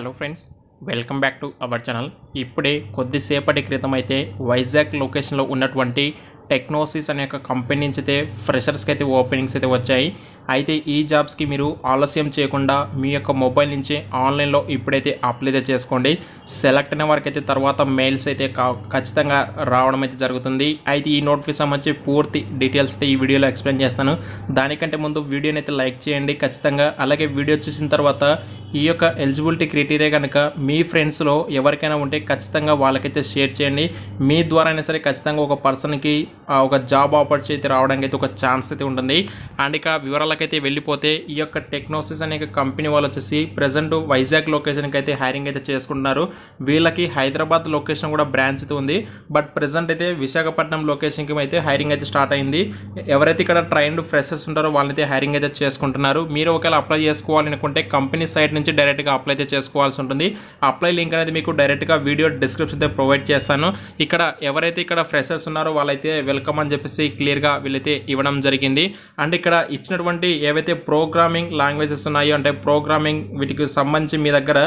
Hello friends welcome back to our channel. ఇప్పుడే కొద్దిసేపటి క్రితం అయితే వైజాగ్ లొకేషన్లో ఉన్నటువంటి టెక్నోసిస్ అనే ఒక కంపెనీ నుంచి అయితే ఫ్రెషర్స్కి అయితే ఓపెనింగ్స్ అయితే వచ్చాయి. అయితే ఈ జాబ్స్కి మీరు ఆలస్యం చేయకుండా మీ యొక్క మొబైల్ నుంచి ఆన్లైన్లో ఇప్పుడైతే అప్లై అయితే చేసుకోండి. సెలెక్ట్ అయిన వారికి అయితే తర్వాత మెయిల్స్ అయితే కా- ఖచ్చితంగా రావడం అయితే జరుగుతుంది. అయితే ఈ నోటిఫికేషన్ సంబంధించి పూర్తి డీటెయిల్స్ అయితే ఈ వీడియోలో ఎక్స్ప్లెయిన్ చేస్తాను. దానికంటే ముందు వీడియోని అయితే లైక్ చేయండి. ఖచ్చితంగా అలాగే వీడియో చూసిన తర్వాత ఈ యొక్క ఎలిజిబిలిటీ క్రైటీరియా కనుక మీ ఫ్రెండ్స్లో ఎవరికైనా ఉంటే ఖచ్చితంగా వాళ్ళకైతే షేర్ చేయండి. మీ ద్వారా అయినా సరే ఖచ్చితంగా ఒక పర్సన్కి ఒక జాబ్ ఆపర్చునిటీ రావడానికి అయితే ఒక ఛాన్స్ అయితే ఉంటుంది. అండ్ ఇక వివరాలకైతే వెళ్ళిపోతే ఈ యొక్క టెక్నోసిస్ అనే కంపెనీ వాళ్ళు వచ్చేసి ప్రజెంట్ వైజాగ్ లొకేషన్కి అయితే హైరింగ్ అయితే చేసుకుంటున్నారు. వీళ్ళకి హైదరాబాద్ లొకేషన్ కూడా బ్రాంచ్ అయితే ఉంది. బట్ ప్రజెంట్ అయితే విశాఖపట్నం లొకేషన్కి అయితే హైరింగ్ అయితే స్టార్ట్ అయింది. ఎవరైతే ఇక్కడ ట్రైన్డ్ ఫ్రెషర్స్ ఉంటారో వాళ్ళైతే హైరింగ్ అయితే చేసుకుంటున్నారు. మీరు ఒకవేళ అప్లై చేసుకోవాలనుకుంటే కంపెనీ సైట్ నుంచి డైరెక్ట్గా అప్లై అయితే చేసుకోవాల్సి ఉంటుంది. అప్లై లింక్ అనేది మీకు డైరెక్ట్గా వీడియో డిస్క్రిప్షన్ అయితే ప్రొవైడ్ చేస్తాను. ఇక్కడ ఎవరైతే ఇక్కడ ఫ్రెషర్స్ ఉన్నారో వాళ్ళైతే వెల్కమ్ అని చెప్పేసి క్లియర్గా వీళ్ళైతే ఇవ్వడం జరిగింది. అండ్ ఇక్కడ ఇచ్చినటువంటి ఏవైతే ప్రోగ్రామింగ్ లాంగ్వేజెస్ ఉన్నాయో అంటే ప్రోగ్రామింగ్ వీటికి సంబంధించి మీ దగ్గర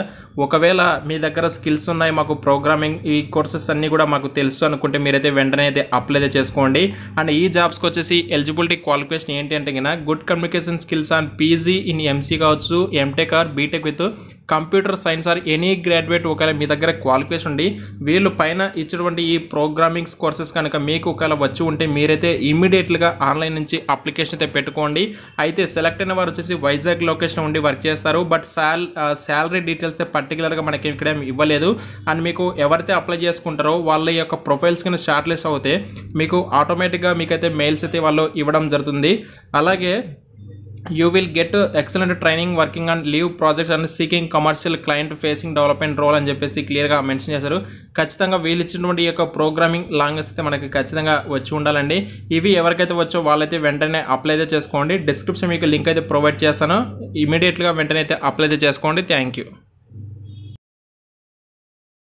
ఒకవేళ మీ దగ్గర స్కిల్స్ ఉన్నాయి మాకు ప్రోగ్రామింగ్ ఈ కోర్సెస్ అన్నీ కూడా మాకు తెలుసు అనుకుంటే మీరైతే వెంటనే అయితే అప్లై అయితే చేసుకోండి. అండ్ ఈ జాబ్స్కి వచ్చేసి ఎలిజిబిలిటీ క్వాలిఫికేషన్ ఏంటి అంటే కింద good communication skills and PG in MC కావచ్చు MTech or BTech with computer science or any graduate ఒకవేళ మీ దగ్గర క్వాలిఫికేషన్ ఉండి వీళ్ళు పైన ఇచ్చినటువంటి ఈ ప్రోగ్రామింగ్ కోర్సెస్ కనుక మీకు ఒకవేళ వచ్చి ఉంటే మీరైతే ఇమీడియట్గా ఆన్లైన్ నుంచి అప్లికేషన్ అయితే పెట్టుకోండి. అయితే సెలెక్ట్ అయిన వారు వచ్చేసి వైజాగ్ లొకేషన్ ఉండి వర్క్ చేస్తారు. బట్ శాల్ శాలరీ డీటెయిల్స్ అయితే పర్టికులర్గా మనకి ఇక్కడ ఇవ్వలేదు. అండ్ మీకు ఎవరైతే అప్లై చేసుకుంటారో వాళ్ళ యొక్క ప్రొఫైల్స్ కింద షార్ట్ లిస్ట్ అవుతే మీకు ఆటోమేటిక్గా మీకైతే మెయిల్స్ అయితే వాళ్ళు ఇవ్వడం జరుగుతుంది. అలాగే you will get excellent training working and live projects and seeking commercial client facing development role అని చెప్పేసి క్లియర్గా మెన్షన్ చేశారు. ఖచ్చితంగా వీళ్ళు ఇచ్చినటువంటి ఈ యొక్క ప్రోగ్రామింగ్ లాంగ్వేజ్ అయితే మనకి ఖచ్చితంగా వచ్చి ఉండాలండి. ఇవి ఎవరికైతే వచ్చో వాళ్ళైతే వెంటనే అప్లై అయితే చేసుకోండి. డిస్క్రిప్షన్ మీకు లింక్ అయితే ప్రొవైడ్ చేస్తాను. ఇమీడియట్గా వెంటనే అయితే అప్లై అయితే చేసుకోండి. Thank you